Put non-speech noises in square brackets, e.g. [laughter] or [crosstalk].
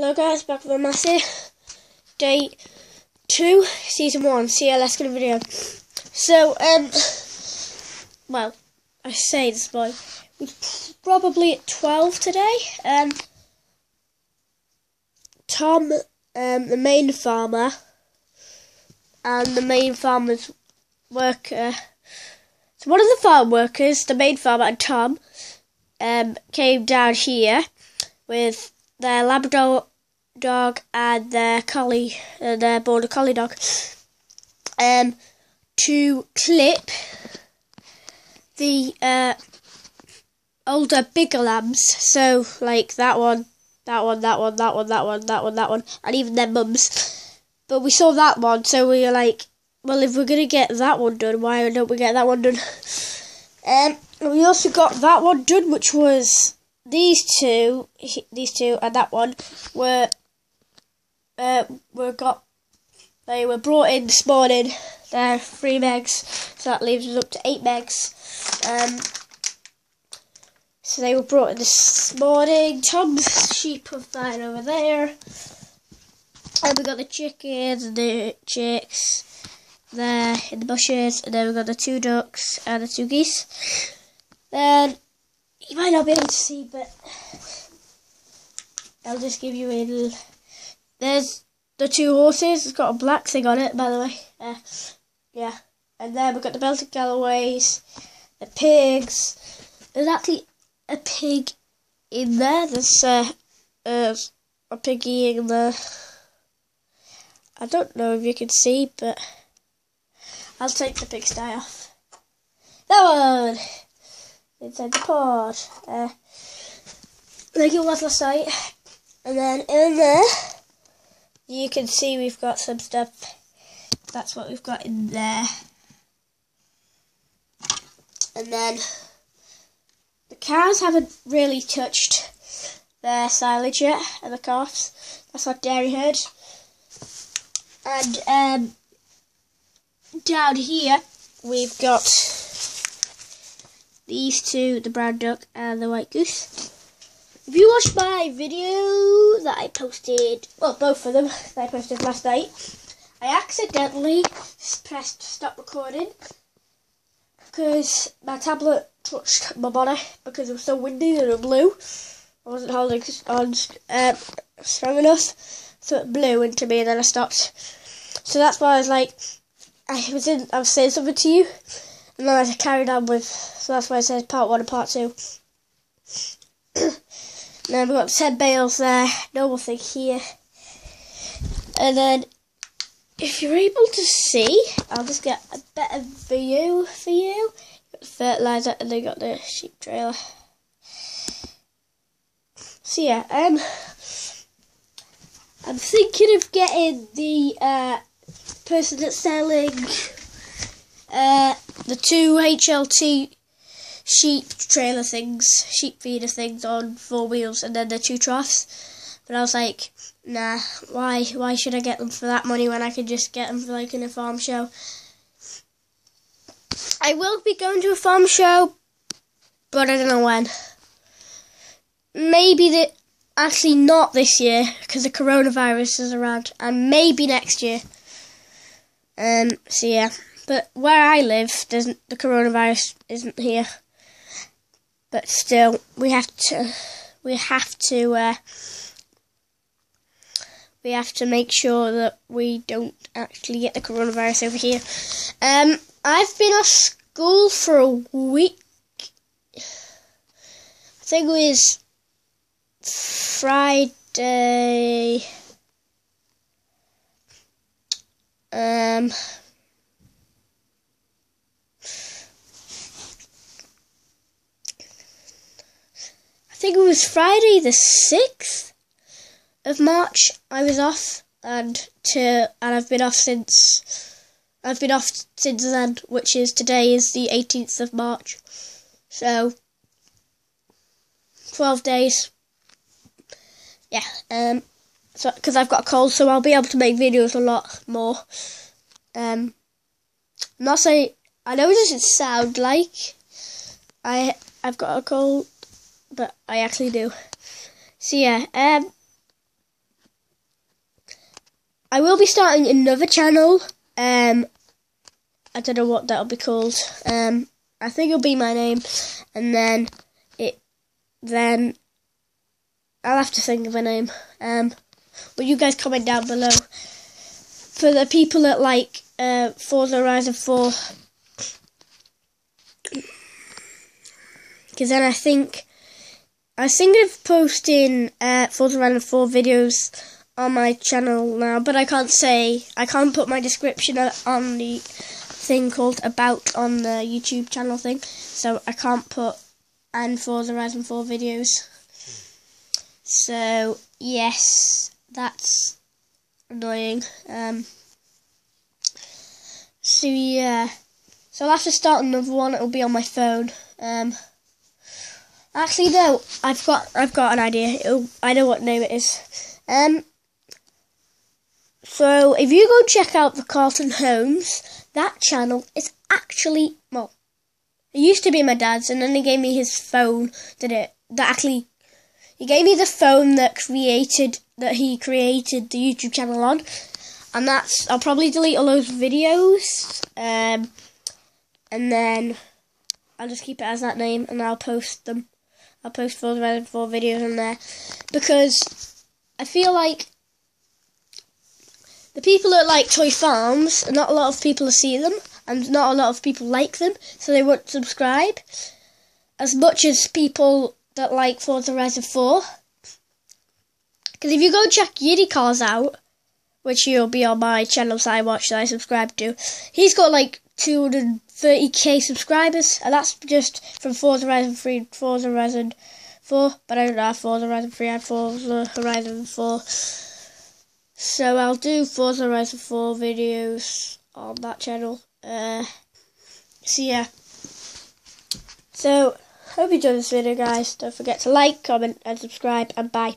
Hello guys, back with a massive day two, season one. Let's get a video. So, um, well, I say this boy, we're probably at 12 today. Um, Tom, um, the main farmer, and the main farmer's worker, so one of the farm workers, the main farmer and Tom, um, came down here with their Labrador dog and their collie, uh, their border collie dog, um, to clip the uh, older, bigger lambs. So, like that one, that one, that one, that one, that one, that one, that one, and even their mums. But we saw that one, so we were like, well, if we're gonna get that one done, why don't we get that one done? Um, we also got that one done, which was these two, these two, and that one were uh, were got they were brought in this morning. They're three megs, so that leaves us up to eight megs. Um, so they were brought in this morning. Tom's sheep are flying over there, and we got the chickens and the chicks there in the bushes, and then we got the two ducks and the two geese. Then you might not be able to see, but I'll just give you a little. There's the two horses. It's got a black thing on it, by the way. Uh, yeah, and then we've got the Belted Galloways, the pigs. There's actually a pig in there. There's uh, uh, a piggy in there. I don't know if you can see, but I'll take the pigsty off. That one! Inside the pod. Uh, like it was last night. And then in there, you can see we've got some stuff. That's what we've got in there. And then the cows haven't really touched their silage yet, and the calves. That's our dairy herd. And um, down here, we've got these two, the brown duck and the white goose. If you watched my video that I posted, well, both of them [laughs] that I posted last night, I accidentally pressed stop recording because my tablet touched my body because it was so windy and it blew. I wasn't holding on um, strong enough, so it blew into me and then I stopped. So that's why I was like, I was in, I was saying something to you, and then I carried on with. So that's why I said part one and part two. [clears throat] then we've got ten bales there, normal thing here, and then if you're able to see, I'll just get a better view for you. Got the fertilizer, and then got the sheep trailer. So yeah, um, I'm thinking of getting the uh, person that's selling uh, the two HLT sheep trailer things, sheep feeder things on four wheels, and then the two troughs. But I was like, nah, why? Why should I get them for that money when I could just get them for like in a farm show? I will be going to a farm show, but I don't know when. Maybe the actually not this year because the coronavirus is around, and maybe next year. Um. So yeah, but where I live, doesn't the coronavirus isn't here. But still, we have to. We have to. Uh, we have to make sure that we don't actually get the coronavirus over here. Um, I've been off school for a week. I think it was Friday. Um, I think it was Friday the sixth of March. I was off, and to and I've been off since. I've been off since then, which is today is the eighteenth of March. So, twelve days. Yeah. Um so because I've got a cold, so I'll be able to make videos a lot more. Um, I'm not saying I know it doesn't sound like I I've got a cold, but I actually do. So yeah, um, I will be starting another channel. Um, I don't know what that'll be called. Um, I think it'll be my name, and then it, then I'll have to think of a name. Um, will you guys comment down below for the people that like uh, Forza Horizon 4? Because then I think I was thinking of posting uh, Forza Horizon 4 videos on my channel now, but I can't say, I can't put my description on the thing called About on the YouTube channel thing, so I can't put and Forza Horizon 4 videos. So, yes, that's annoying. Um, so, yeah. So I'll have to start another one, it'll be on my phone. Um, actually, no, I've got, I've got an idea. It'll, I know what name it is. Um, so if you go check out the Carlton Homes, that channel is actually well, it used to be my dad's, and then he gave me his phone that it that actually he gave me the phone that created that he created the YouTube channel on, and that's I'll probably delete all those videos, um, and then I'll just keep it as that name, and I'll post them. I'll post four four videos on there because I feel like the people that like toy farms, not a lot of people see them, and not a lot of people like them, so they won't subscribe. As much as people that like Forza Horizon 4. Because if you go check Yiddy Cars out, which you'll be on my channel that I watch that I subscribe to, he's got like 230k subscribers, and that's just from Forza Horizon 3 Forza Horizon 4, but I don't have Forza Horizon 3, I have Forza Horizon 4. So I'll do Forza Horizon 4 videos on that channel. Uh, so yeah. So, hope you enjoyed this video guys. Don't forget to like, comment and subscribe and bye.